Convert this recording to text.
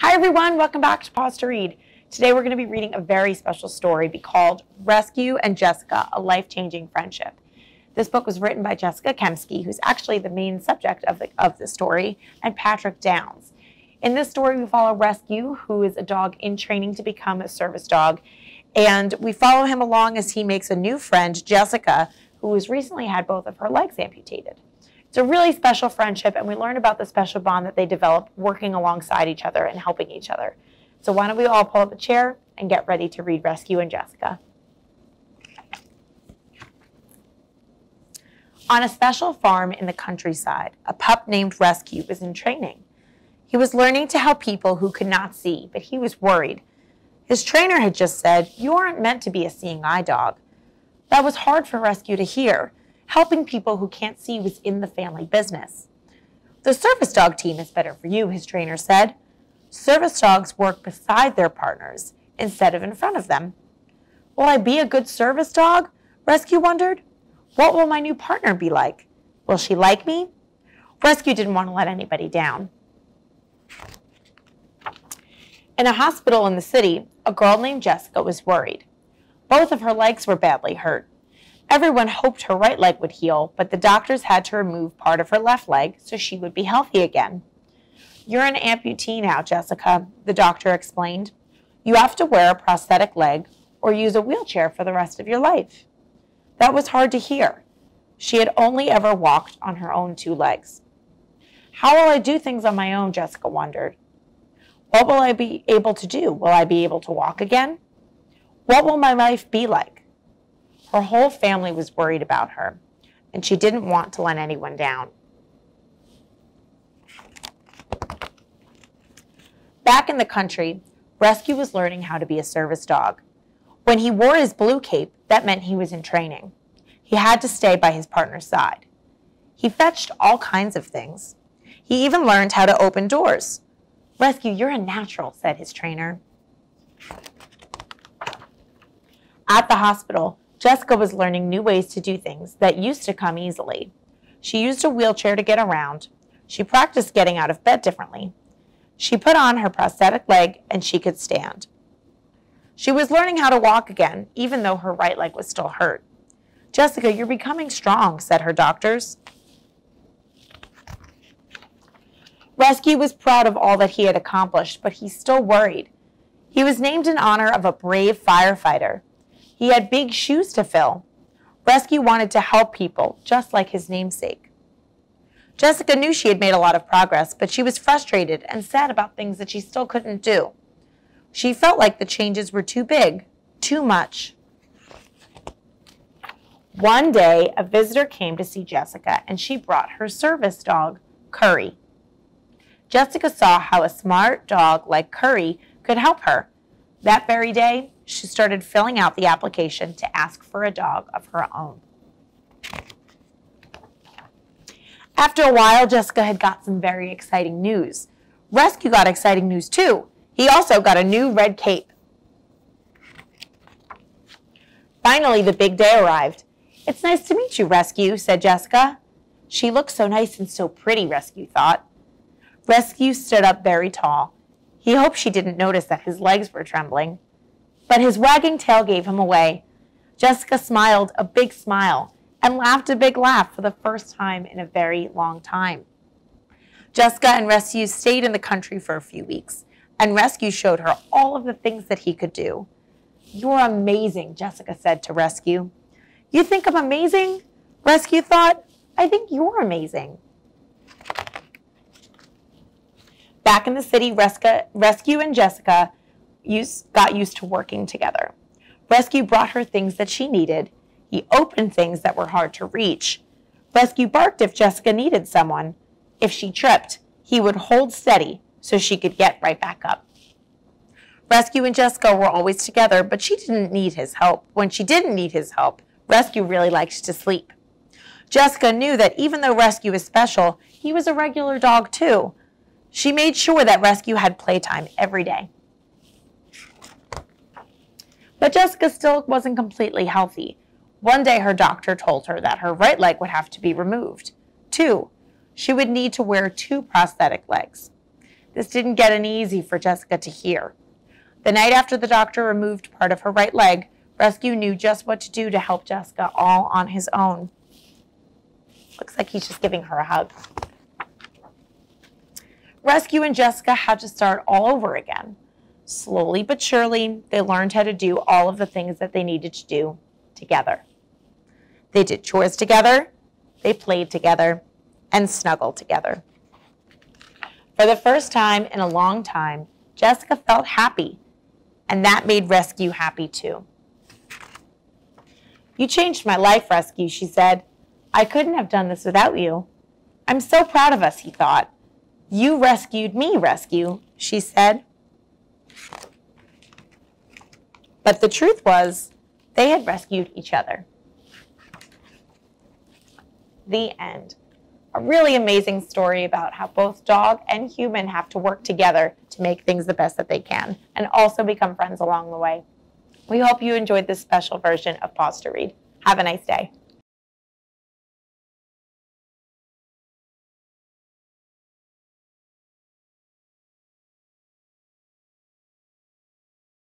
Hi, everyone. Welcome back to Paws to Read. Today, we're going to be reading a very special story be called Rescue and Jessica A Life Changing Friendship. This book was written by Jessica Kensky, who's actually the main subject of the, of the story, and Patrick Downes. In this story, we follow Rescue, who is a dog in training to become a service dog. And we follow him along as he makes a new friend, Jessica, who has recently had both of her legs amputated. It's a really special friendship, and we learn about the special bond that they develop working alongside each other and helping each other. So why don't we all pull up a chair and get ready to read Rescue and Jessica. On a special farm in the countryside, a pup named Rescue was in training. He was learning to help people who could not see, but he was worried. His trainer had just said, You aren't meant to be a seeing eye dog. That was hard for Rescue to hear. Helping people who can't see was in the family business. The service dog team is better for you, his trainer said. Service dogs work beside their partners instead of in front of them. Will I be a good service dog? Rescue wondered. What will my new partner be like? Will she like me? Rescue didn't want to let anybody down. In a hospital in the city, a girl named Jessica was worried. Both of her legs were badly hurt. Everyone hoped her right leg would heal, but the doctors had to remove part of her left leg so she would be healthy again. You're an amputee now, Jessica, the doctor explained. You have to wear a prosthetic leg or use a wheelchair for the rest of your life. That was hard to hear. She had only ever walked on her own two legs. How will I do things on my own? Jessica wondered. What will I be able to do? Will I be able to walk again? What will my life be like? Her whole family was worried about her, and she didn't want to let anyone down. Back in the country, Rescue was learning how to be a service dog. When he wore his blue cape, that meant he was in training. He had to stay by his partner's side. He fetched all kinds of things. He even learned how to open doors. Rescue, you're a natural, said his trainer. At the hospital, Jessica was learning new ways to do things that used to come easily. She used a wheelchair to get around. She practiced getting out of bed differently. She put on her prosthetic leg and she could stand. She was learning how to walk again, even though her right leg was still hurt. Jessica, you're becoming strong, said her doctors. Rescue was proud of all that he had accomplished, but he still worried. He was named in honor of a brave firefighter. He had big shoes to fill. Rescue wanted to help people, just like his namesake. Jessica knew she had made a lot of progress, but she was frustrated and sad about things that she still couldn't do. She felt like the changes were too big, too much. One day, a visitor came to see Jessica, and she brought her service dog, Curry. Jessica saw how a smart dog like Curry could help her. That very day, she started filling out the application to ask for a dog of her own. After a while, Jessica had got some very exciting news. Rescue got exciting news too. He also got a new red cape. Finally, the big day arrived. It's nice to meet you, Rescue, said Jessica. She looked so nice and so pretty, Rescue thought. Rescue stood up very tall. He hoped she didn't notice that his legs were trembling. But his wagging tail gave him away. Jessica smiled a big smile and laughed a big laugh for the first time in a very long time. Jessica and Rescue stayed in the country for a few weeks, and Rescue showed her all of the things that he could do. You're amazing, Jessica said to Rescue. You think I'm amazing? Rescue thought, I think you're amazing. Back in the city, Rescue and Jessica got used to working together. Rescue brought her things that she needed, he opened things that were hard to reach. Rescue barked if Jessica needed someone. If she tripped, he would hold steady so she could get right back up. Rescue and Jessica were always together, but she didn't need his help. When she didn't need his help, Rescue really liked to sleep. Jessica knew that even though Rescue was special, he was a regular dog too. She made sure that Rescue had playtime every day. But Jessica still wasn't completely healthy. One day, her doctor told her that her right leg would have to be removed. Two, she would need to wear two prosthetic legs. This didn't get any easy for Jessica to hear. The night after the doctor removed part of her right leg, Rescue knew just what to do to help Jessica all on his own. Looks like he's just giving her a hug. Rescue and Jessica had to start all over again. Slowly but surely, they learned how to do all of the things that they needed to do together. They did chores together, they played together, and snuggled together. For the first time in a long time, Jessica felt happy, and that made Rescue happy too. You changed my life, Rescue, she said. I couldn't have done this without you. I'm so proud of us, he thought. You rescued me, Rescue, she said. But the truth was, they had rescued each other. The end. A really amazing story about how both dog and human have to work together to make things the best that they can and also become friends along the way. We hope you enjoyed this special version of Paws to Read. Have a nice day.